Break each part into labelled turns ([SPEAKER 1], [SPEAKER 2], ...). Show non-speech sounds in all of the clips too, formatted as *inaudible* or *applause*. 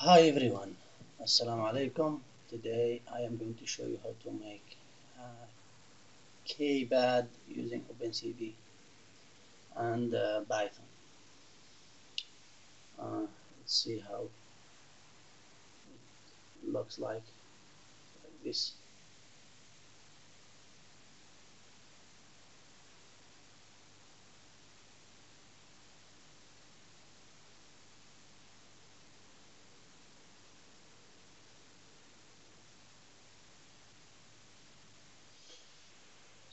[SPEAKER 1] Hi everyone, Assalamu alaikum. Today I am going to show you how to make uh, keypad using OpenCV and uh, Python. Uh, let's see how it looks like, like this.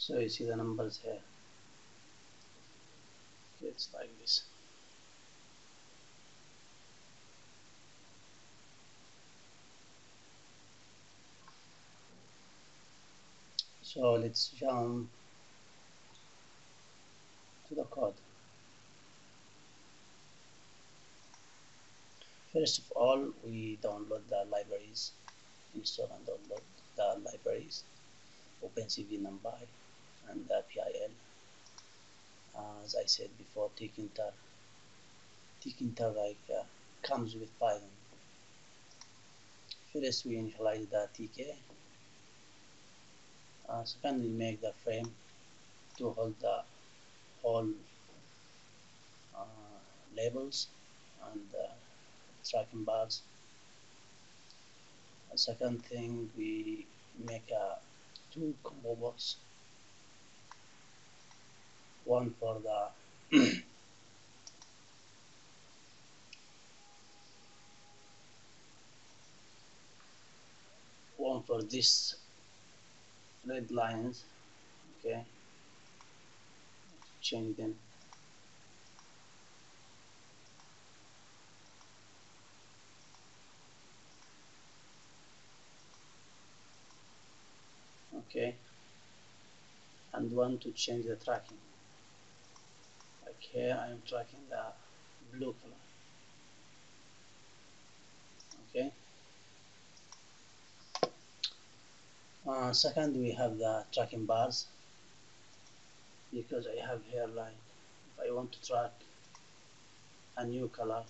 [SPEAKER 1] So you see the numbers here. It's like this. So let's jump to the code. First of all, we download the libraries, install and download the libraries, OpenCV NumPy and the PIL. Uh, as I said before, Tkinter, Tkinter like uh, comes with Python. First, we initialize the TK. Uh, second, we make the frame to hold the whole uh, labels and uh, tracking bars. Second thing, we make a two combo box one for the *clears throat* one for this red lines okay? Change them. Okay? And one to change the tracking here I am tracking the blue color. Okay. Uh, second we have the tracking bars. Because I have here like if I want to track a new color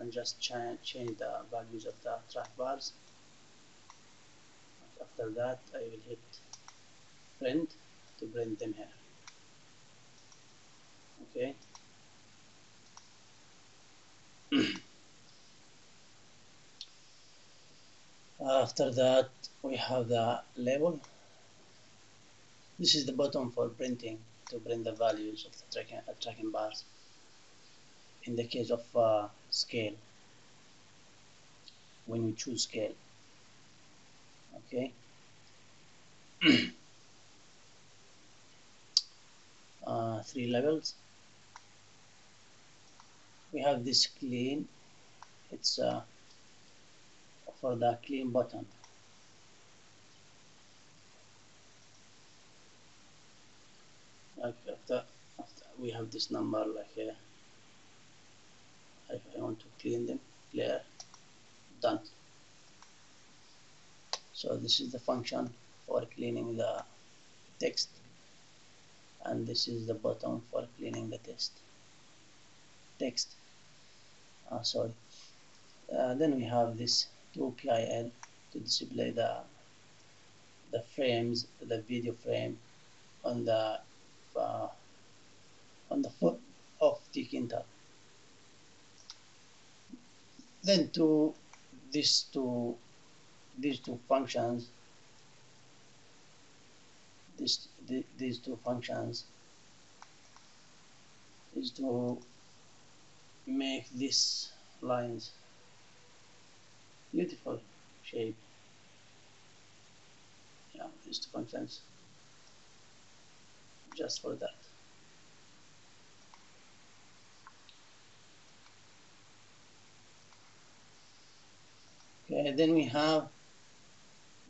[SPEAKER 1] and just ch change the values of the track bars after that I will hit print to print them here. Okay. *clears throat* After that we have the label. This is the button for printing to print the values of the tracking, uh, tracking bars. In the case of uh, scale when we choose scale okay. *clears throat* Uh, three levels. We have this clean. It's uh, for the clean button. Like after, after we have this number like here if I want to clean them clear done so this is the function for cleaning the text. And this is the button for cleaning the text. Text. Uh, sorry. Uh, then we have this 2PIL to display the the frames the video frame on the uh, on the foot of Tkinter then to this two these two functions this the, these two functions is to make these lines beautiful shape. Yeah these two functions just for that. Okay then we have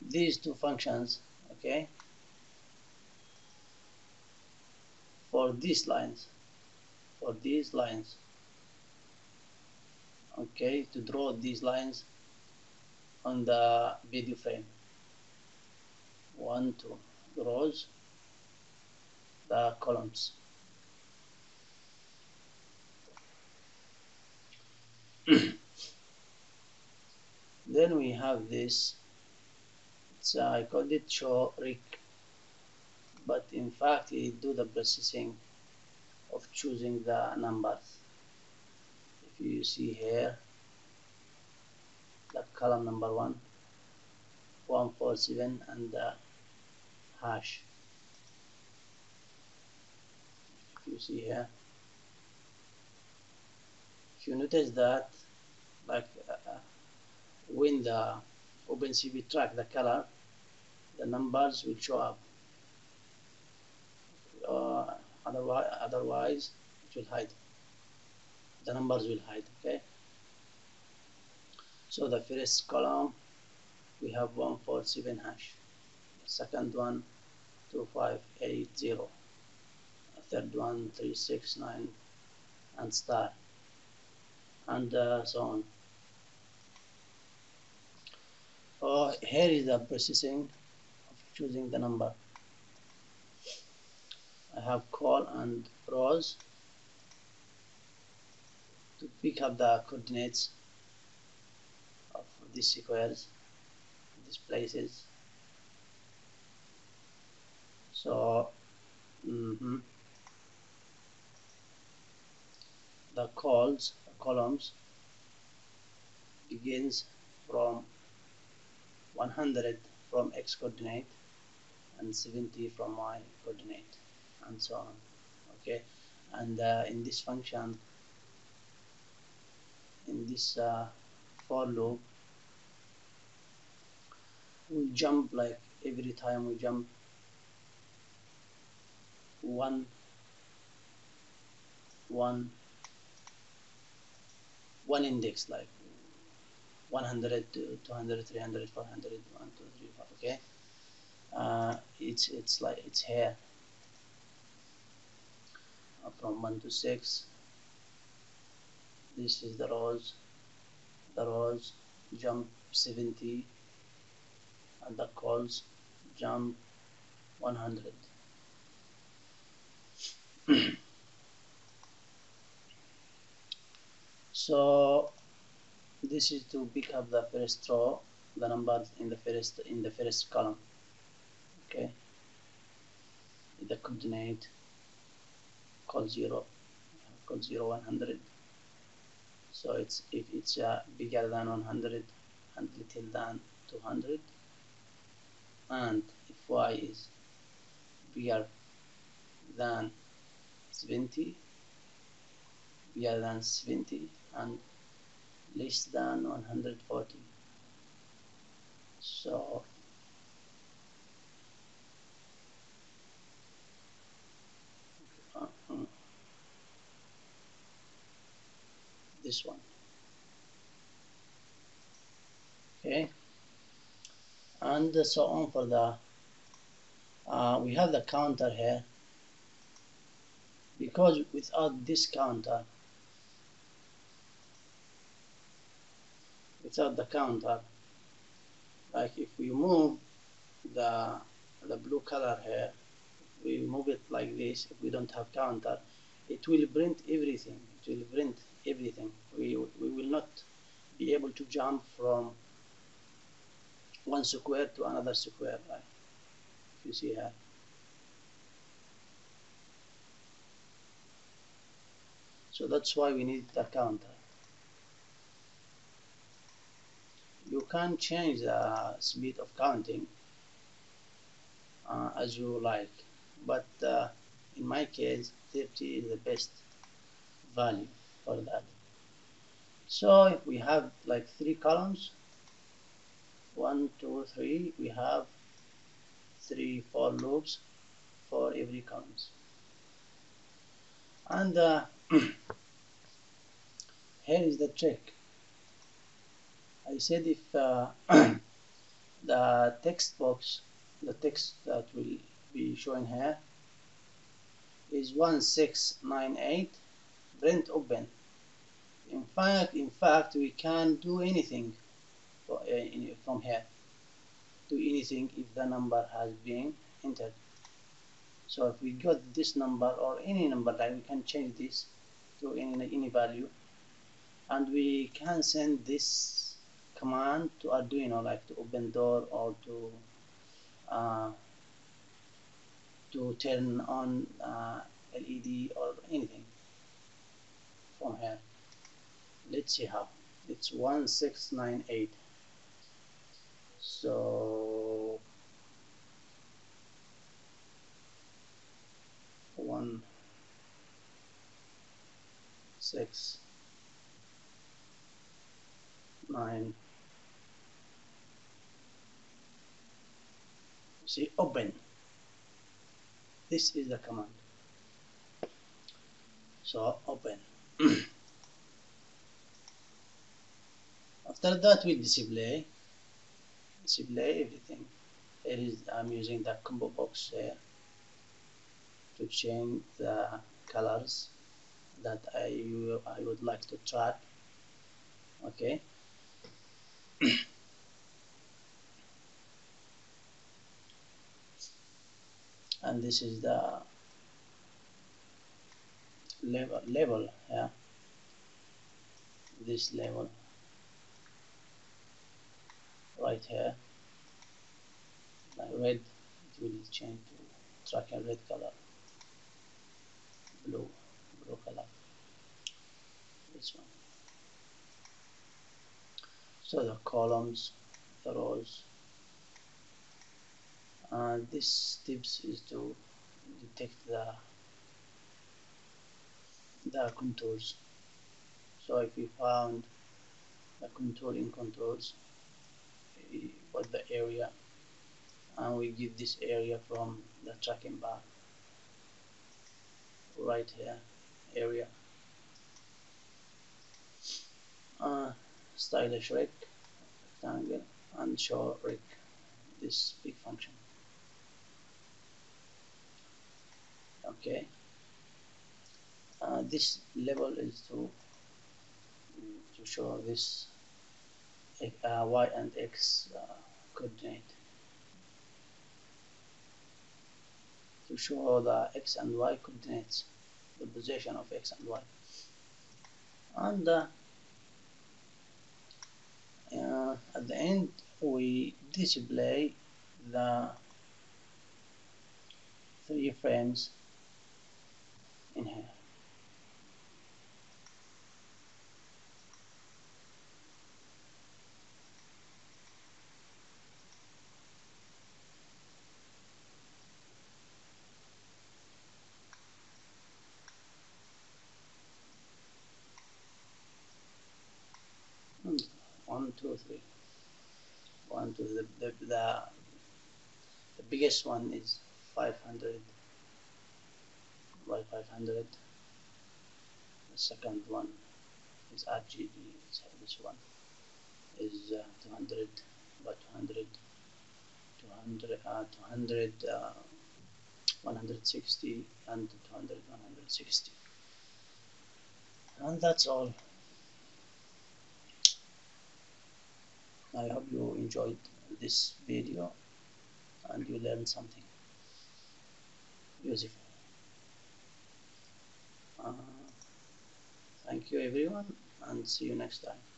[SPEAKER 1] these two functions okay for these lines for these lines okay to draw these lines on the video frame. One two rows the columns. *clears throat* Then we have this it's, uh, I called it show rig but in fact it do the processing of choosing the numbers. If you see here the column number one 147 and the hash. If you see here if you notice that like uh, uh when the OpenCV track the color the numbers will show up. Uh, otherwise otherwise it will hide. The numbers will hide okay? So the first column we have 147 hash. The second one 2580 third one 369 and star. And uh, so on uh, here is the processing of choosing the number I have call and rows to pick up the coordinates of these squares these places so mm -hmm. the calls the columns begins from 100 from x coordinate and 70 from y coordinate and so on okay? And uh, in this function in this uh, for loop we jump like every time we jump one one one index like 100 200 300 400 1 2 3 4 okay? Uh, it's it's like it's here. Uh, from 1 to 6 this is the rows. The rows jump 70 and the calls jump 100 *clears throat* so this is to pick up the first row the numbers in the first in the first column. Okay. The coordinate call 0 call 0 100 so it's if it's uh, bigger than 100 and little than 200 and if y is bigger than 70 bigger than 70 and less than 140 so uh -huh. this one. Okay. And so on for the uh, we have the counter here. Because without this counter without the counter like if we move the the blue color here we move it like this if we don't have counter it will print everything. It will print everything. We, we will not be able to jump from one square to another square right? If you see here. So that's why we need the counter you can change the speed of counting uh, as you like but uh, in my case 50 is the best value for that. So if we have like three columns one two three we have three four loops for every columns. And uh, *clears throat* here is the trick I said if uh, *clears throat* the text box, the text that will be shown here is 1698 print open. In fact, in fact, we can do anything uh, from here. Do anything if the number has been entered. So if we got this number or any number, like we can change this to any any value, and we can send this command to Arduino like to open door or to uh, to turn on uh, LED or anything from here. Let's see how it's 1698 so one six nine see open. This is the command. So open. *clears throat* After that we display display everything. Here is I'm using the combo box here to change the colors that I, I would like to track. Okay and this is the level level yeah. This level. Right here. Red it will change to tracking red color. Blue blue color. This one. So the columns the rows and this tips is to detect the the contours so if we found the contouring controls we put the area and we give this area from the tracking bar. Right here area. Uh, stylish rig rectangle and show rig this big function okay. Uh, this level is to to show this uh, y and x uh, coordinate. To show the x and y coordinates the position of x and y. And uh, uh, at the end we display the three frames in here. Hmm, one two three. One two the, the, the, the biggest one is 500 by 500 the second one is RGB so this one is uh, 200 by 200 200 uh, 200 uh, 160 and 200 160 and that's all. I hope you enjoyed this video and you learned something. Useful. Uh, thank you everyone and see you next time.